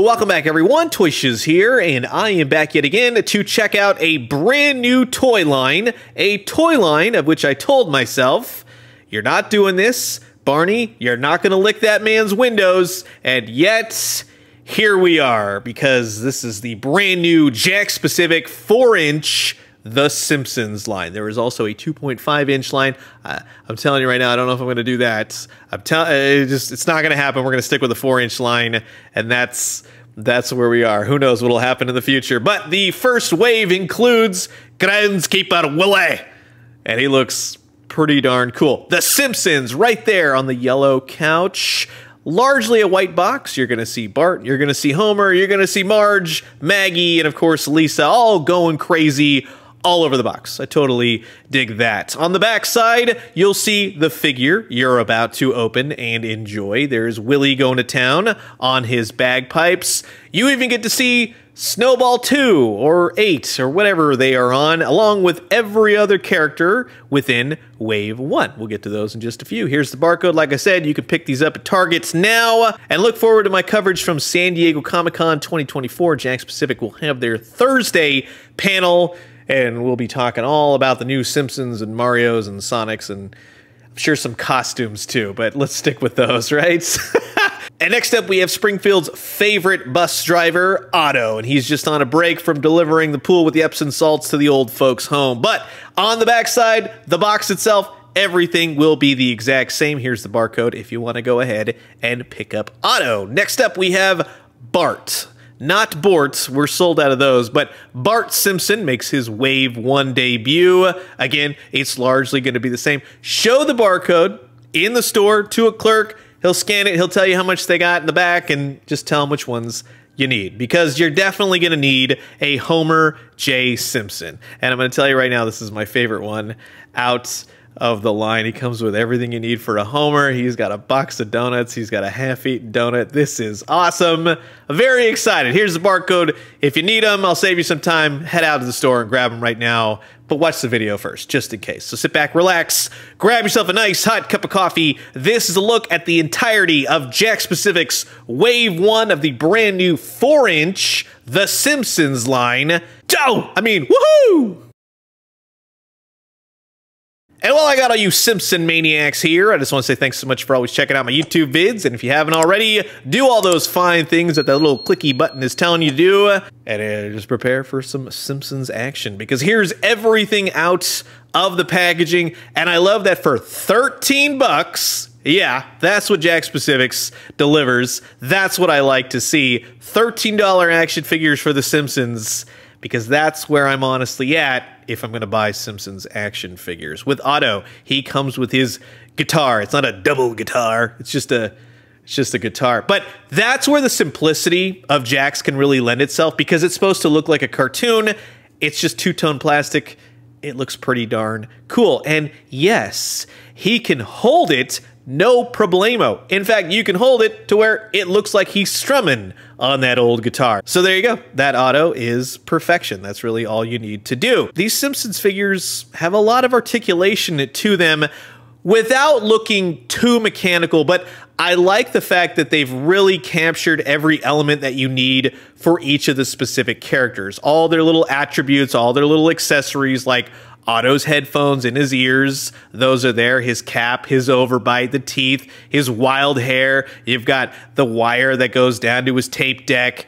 welcome back everyone, Toyshiz here, and I am back yet again to check out a brand new toy line, a toy line of which I told myself, you're not doing this, Barney, you're not going to lick that man's windows, and yet, here we are, because this is the brand new Jakks Pacific 4-inch the Simpsons line. There is also a 2.5 inch line. Uh, I'm telling you right now, I don't know if I'm going to do that. I'm telling, it just it's not going to happen. We're going to stick with the four inch line, and that's that's where we are. Who knows what'll happen in the future? But the first wave includes groundskeeper Willie, and he looks pretty darn cool. The Simpsons right there on the yellow couch largely a white box. You're going to see Bart, you're going to see Homer, you're going to see Marge, Maggie, and of course Lisa all going crazy all over the box. I totally dig that. On the back side, you'll see the figure you're about to open and enjoy. There's Willie going to town on his bagpipes. You even get to see Snowball 2 or 8 or whatever they are on, along with every other character within Wave 1. We'll get to those in just a few. Here's the barcode. Like I said, you can pick these up at Targets now. And look forward to my coverage from San Diego Comic Con 2024. Jakks Pacific will have their Thursday panel and we'll be talking all about the new Simpsons and Mario's and Sonics and I'm sure some costumes too, but let's stick with those, right? and next up, we have Springfield's favorite bus driver, Otto, and he's just on a break from delivering the pool with the Epsom salts to the old folks' home. But on the backside, the box itself, everything will be the exact same. Here's the barcode if you want to go ahead and pick up Otto. Next up, we have Bart. Not Bort's, we're sold out of those, but Bart Simpson makes his Wave 1 debut. Again, it's largely going to be the same. Show the barcode in the store to a clerk. He'll scan it, he'll tell you how much they got in the back, and just tell him which ones you need because you're definitely going to need a Homer J. Simpson. And I'm going to tell you right now, this is my favorite one out of the line. He comes with everything you need for a homer. He's got a box of donuts. He's got a half-eaten donut. This is awesome. I'm very excited. Here's the barcode. If you need them, I'll save you some time. Head out to the store and grab them right now. But watch the video first, just in case. So sit back, relax, grab yourself a nice hot cup of coffee. This is a look at the entirety of Jakks Pacific's Wave 1 of the brand new 4-inch The Simpsons line. Oh, I mean, woohoo! And while I got all you Simpson maniacs here, I just want to say thanks so much for always checking out my YouTube vids. And if you haven't already, do all those fine things that that little clicky button is telling you to do. And uh, just prepare for some Simpsons action because here's everything out of the packaging. And I love that for 13 bucks, yeah, that's what Jakks Pacifics delivers. That's what I like to see. $13 action figures for The Simpsons because that's where I'm honestly at if I'm going to buy Simpsons action figures. With Otto, he comes with his guitar. It's not a double guitar. It's just a it's just a guitar. But that's where the simplicity of Jakks can really lend itself because it's supposed to look like a cartoon. It's just two-tone plastic. It looks pretty darn cool. And yes, he can hold it no problemo. In fact, you can hold it to where it looks like he's strumming on that old guitar. So there you go. That Otto is perfection. That's really all you need to do. These Simpsons figures have a lot of articulation to them without looking too mechanical, but I like the fact that they've really captured every element that you need for each of the specific characters. All their little attributes, all their little accessories like Otto's headphones in his ears, those are there. His cap, his overbite, the teeth, his wild hair. You've got the wire that goes down to his tape deck.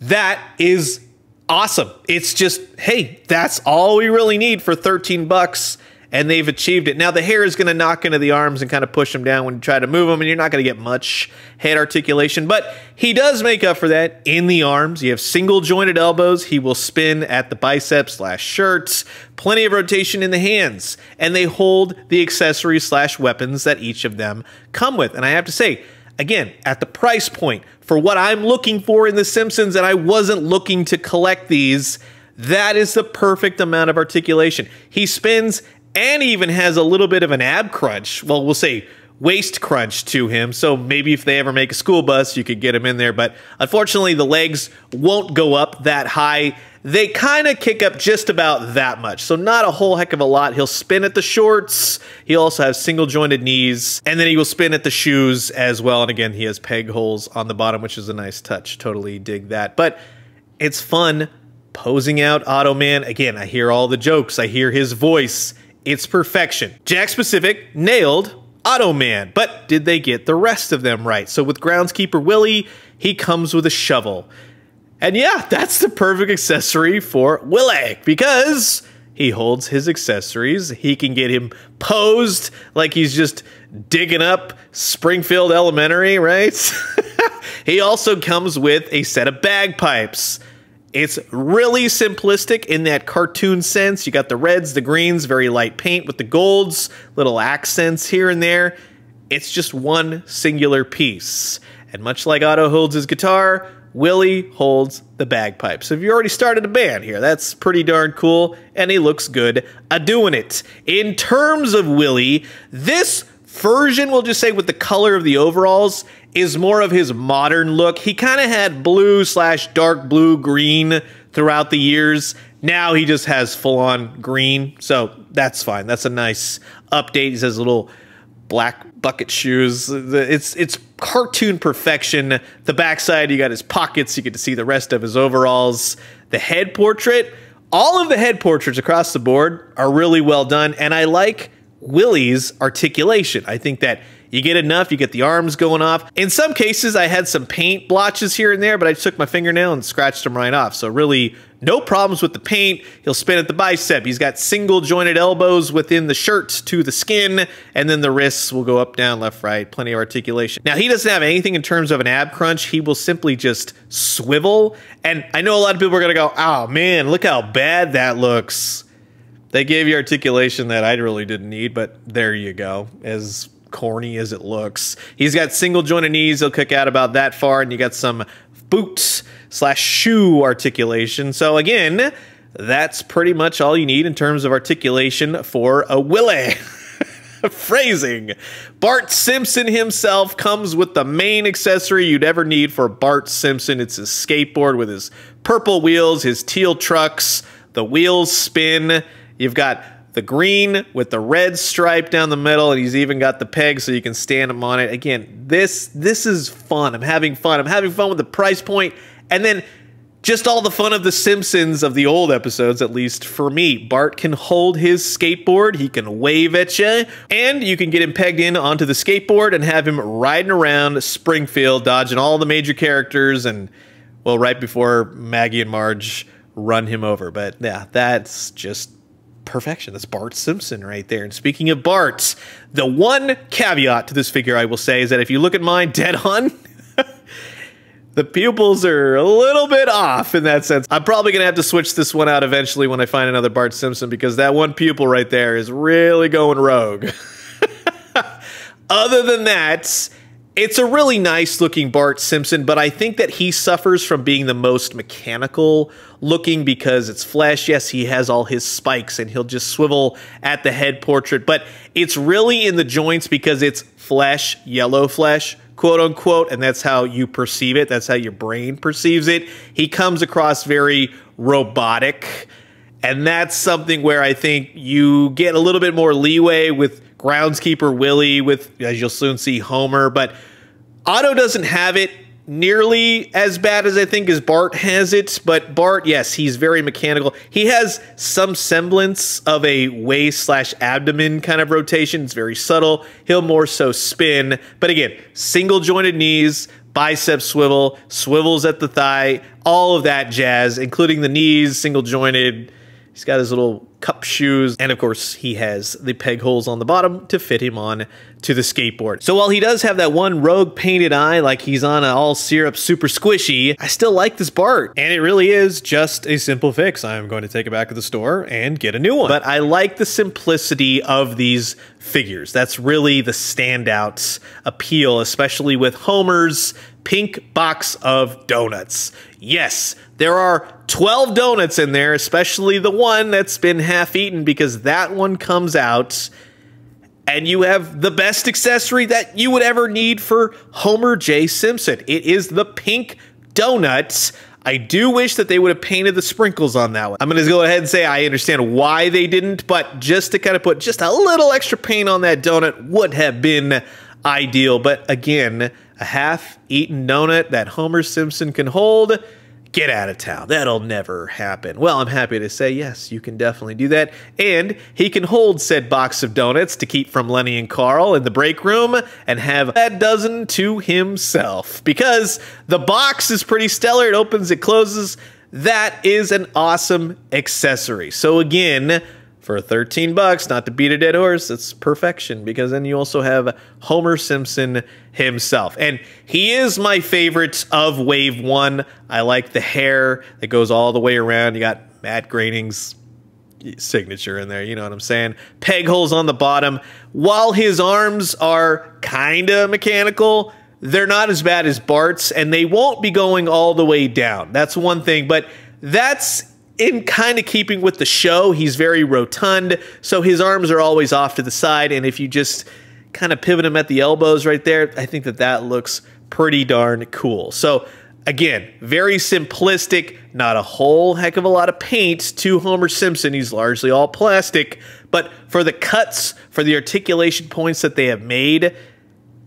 That is awesome. It's just, hey, that's all we really need for 13 bucks and they've achieved it. Now the hair is going to knock into the arms and kind of push them down when you try to move them, and you're not going to get much head articulation. But he does make up for that in the arms. You have single jointed elbows. He will spin at the biceps slash shirts. Plenty of rotation in the hands, and they hold the accessories slash weapons that each of them come with. And I have to say. Again, at the price point for what I'm looking for in The Simpsons, and I wasn't looking to collect these, that is the perfect amount of articulation. He spins and even has a little bit of an ab crunch. Well, we'll say waist crunch to him. So maybe if they ever make a school bus, you could get him in there. But unfortunately, the legs won't go up that high. they kind of kick up just about that much. So not a whole heck of a lot. He'll spin at the shorts. He'll also has single jointed knees and then he will spin at the shoes as well. And again, he has peg holes on the bottom, which is a nice touch. Totally dig that. But it's fun posing out Otto Man. Again, I hear all the jokes. I hear his voice. It's perfection. Jakks Pacific nailed Otto Man, but did they get the rest of them right? So with Groundskeeper Willie, he comes with a shovel. And yeah, that's the perfect accessory for Willie because he holds his accessories. He can get him posed like he's just digging up Springfield Elementary, right? he also comes with a set of bagpipes. It's really simplistic in that cartoon sense. You got the reds, the greens, very light paint with the golds, little accents here and there. It's just one singular piece. And much like Otto holds his guitar, Willie holds the bagpipes. So if you already started a band here, that's pretty darn cool, and he looks good a doing it. In terms of Willie, this version, we'll just say with the color of the overalls, is more of his modern look. He kind of had blue slash dark blue green throughout the years. Now he just has full on green, so that's fine. That's a nice update. He says little black bucket shoes. It's it's cartoon perfection. The backside, you got his pockets. You get to see the rest of his overalls. The head portrait, all of the head portraits across the board are really well done, and I like Willie's articulation. I think that you get enough, you get the arms going off. In some cases, I had some paint blotches here and there, but I took my fingernail and scratched them right off. So really, no problems with the paint. He'll spin at the bicep. He's got single jointed elbows within the shirt to the skin, and then the wrists will go up, down, left, right. Plenty of articulation. Now, he doesn't have anything in terms of an ab crunch. He will simply just swivel. And I know a lot of people are going to go, oh man, look how bad that looks. They gave you articulation that I really didn't need, but there you go. As corny as it looks. He's got single jointed knees. He'll kick out about that far, and you got some boots slash shoe articulation. So again, that's pretty much all you need in terms of articulation for a Willie. Phrasing. Bart Simpson himself comes with the main accessory you'd ever need for Bart Simpson. It's his skateboard with his purple wheels, his teal trucks, the wheels spin. You've got the green with the red stripe down the middle, and he's even got the peg so you can stand him on it. Again, this this is fun. I'm having fun. I'm having fun with the price point, and then just all the fun of the Simpsons of the old episodes, at least for me. Bart can hold his skateboard, he can wave at you, and you can get him pegged in onto the skateboard and have him riding around Springfield, dodging all the major characters, and well, right before Maggie and Marge run him over. But yeah, that's just perfection. That's Bart Simpson right there. And speaking of Bart, the one caveat to this figure I will say is that if you look at mine dead on, the pupils are a little bit off in that sense. I'm probably going to have to switch this one out eventually when I find another Bart Simpson because that one pupil right there is really going rogue. Other than that, it's a really nice looking Bart Simpson, but I think that he suffers from being the most mechanical looking because it's flesh. Yes, he has all his spikes and he'll just swivel at the head portrait, but it's really in the joints because it's flesh, yellow flesh, quote unquote, and that's how you perceive it. That's how your brain perceives it. He comes across very robotic. And that's something where I think you get a little bit more leeway with groundskeeper Willie, with as you'll soon see Homer, but Otto doesn't have it nearly as bad as I think as Bart has it, but Bart, yes, he's very mechanical. He has some semblance of a waist slash abdomen kind of rotation. It's very subtle. He'll more so spin, but again, single jointed knees, bicep swivel, swivels at the thigh, all of that jazz, including the knees, single jointed. He's got his little cup shoes, and of course he has the peg holes on the bottom to fit him on to the skateboard. So while he does have that one rogue painted eye like he's on an all syrup super Squishee, I still like this Bart. And it really is just a simple fix. I'm going to take it back to the store and get a new one. But I like the simplicity of these figures. That's really the standout appeal, especially with Homer's pink box of donuts. Yes, there are 12 donuts in there, especially the one that's been half eaten because that one comes out and you have the best accessory that you would ever need for Homer J. Simpson. It is the pink donuts. I do wish that they would have painted the sprinkles on that one. I'm going to go ahead and say I understand why they didn't, but just to kind of put just a little extra paint on that donut would have been ideal. But again, a half eaten donut that Homer Simpson can hold get out of town. That'll never happen. Well, I'm happy to say, yes, you can definitely do that. And he can hold said box of donuts to keep from Lenny and Carl in the break room and have that dozen to himself. Because the box is pretty stellar. It opens, it closes. That is an awesome accessory. So again, for 13 bucks, not to beat a dead horse, it's perfection because then you also have Homer Simpson himself. And he is my favorite of Wave 1. I like the hair that goes all the way around. You got Matt Groening's signature in there, you know what I'm saying? Peg holes on the bottom. While his arms are kind of mechanical, they're not as bad as Bart's and they won't be going all the way down. That's one thing, but that's in kind of keeping with the show, he's very rotund, so his arms are always off to the side. And if you just kind of pivot him at the elbows right there, I think that that looks pretty darn cool. So again, very simplistic, not a whole heck of a lot of paint to Homer Simpson. He's largely all plastic, but for the cuts, for the articulation points that they have made,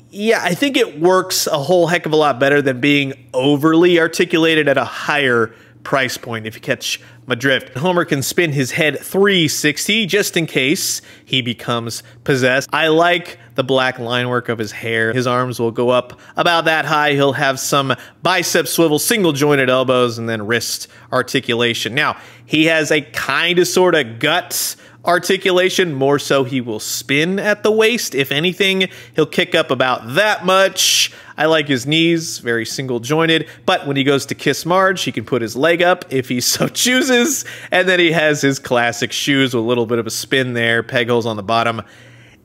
yeah, I think it works a whole heck of a lot better than being overly articulated at a higher price point if you catch my drift. Homer can spin his head 360 just in case he becomes possessed. I like the black line work of his hair. His arms will go up about that high. He'll have some bicep swivel, single jointed elbows, and then wrist articulation. Now, he has a kind of sort of gut articulation. More so, he will spin at the waist. If anything, he'll kick up about that much. I like his knees, very single jointed. But when he goes to kiss Marge, he can put his leg up if he so chooses. And then he has his classic shoes with a little bit of a spin there, peg holes on the bottom.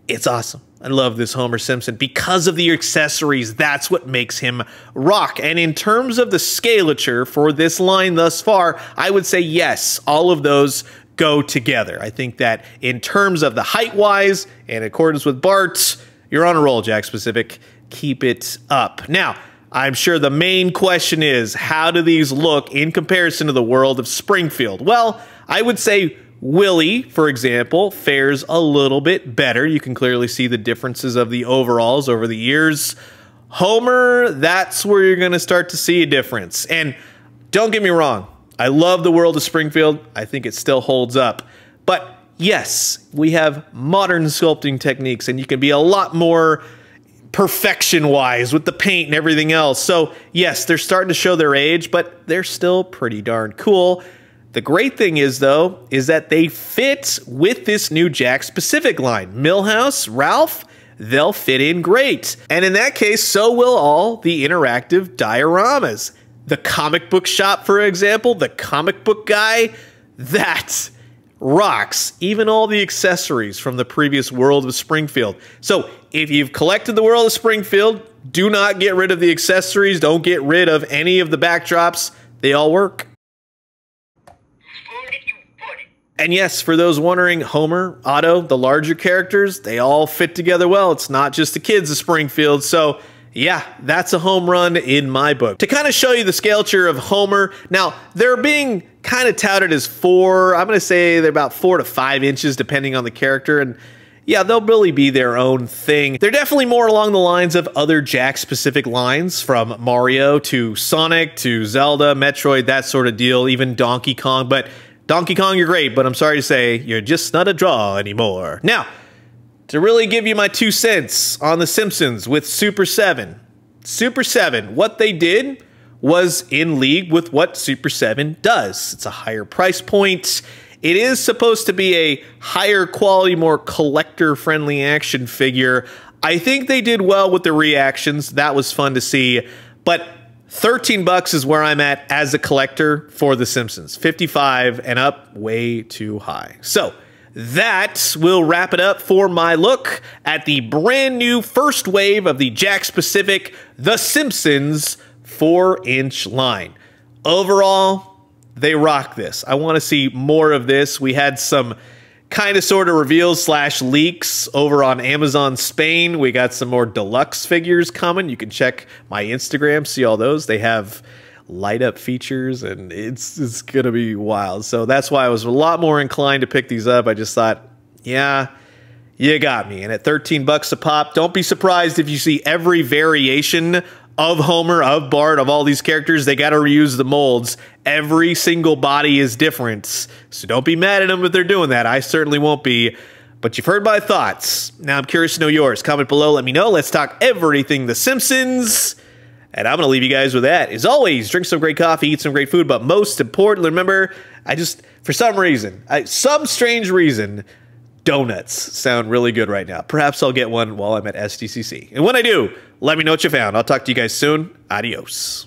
It's awesome. I love this Homer Simpson because of the accessories. That's what makes him rock. And in terms of the scalature for this line thus far, I would say yes, all of those go together. I think that in terms of the height wise, in accordance with Bart's, you're on a roll, Jakks Pacific. Keep it up. Now, I'm sure the main question is how do these look in comparison to the world of Springfield? Well, I would say Willie, for example, fares a little bit better. You can clearly see the differences of the overalls over the years. Homer, that's where you're going to start to see a difference. And don't get me wrong, I love the world of Springfield. I think it still holds up. But yes, we have modern sculpting techniques, and you can be a lot more perfection wise with the paint and everything else. So, yes, they're starting to show their age, but they're still pretty darn cool. The great thing is, though, is that they fit with this new Jakks Pacific line. Milhouse, Ralph, they'll fit in great. And in that case, so will all the interactive dioramas the comic book shop, for example, the comic book guy, that rocks. Even all the accessories from the previous World of Springfield. So if you've collected the World of Springfield, do not get rid of the accessories. Don't get rid of any of the backdrops. They all work. And yes, for those wondering, Homer, Otto, the larger characters, they all fit together well. It's not just the kids of Springfield. So yeah, that's a home run in my book. To kind of show you the scalature of Homer, now they're being kind of touted as four, I'm going to say they're about four to five inches depending on the character. And yeah, they'll really be their own thing. They're definitely more along the lines of other Jakks Pacific lines from Mario to Sonic to Zelda, Metroid, that sort of deal, even Donkey Kong. But Donkey Kong, you're great, but I'm sorry to say, you're just not a draw anymore. Now, to really give you my two cents on The Simpsons with Super 7. Super 7, what they did was in league with what Super 7 does. It's a higher price point. It is supposed to be a higher quality, more collector friendly action figure. I think they did well with the reactions. That was fun to see. But 13 bucks is where I'm at as a collector for The Simpsons. 55 and up, way too high. So, that will wrap it up for my look at the brand new first wave of the Jakks Pacific The Simpsons 4 inch line. Overall, they rock this. I want to see more of this. We had some kind of sort of reveals slash leaks over on Amazon Spain. We got some more deluxe figures coming. You can check my Instagram, see all those. They have light up features, and it's it's gonna be wild. So that's why I was a lot more inclined to pick these up. I just thought, yeah, you got me. And at 13 bucks a pop, don't be surprised if you see every variation of Homer, of Bart, of all these characters. They got to reuse the molds. Every single body is different. So don't be mad at them if they're doing that. I certainly won't be. But you've heard my thoughts. Now I'm curious to know yours. Comment below, let me know. Let's talk everything The Simpsons. And I'm going to leave you guys with that. As always, drink some great coffee, eat some great food, but most importantly, remember, I just, for some reason, I, some strange reason, donuts sound really good right now. Perhaps I'll get one while I'm at SDCC. And when I do, let me know what you found. I'll talk to you guys soon. Adios.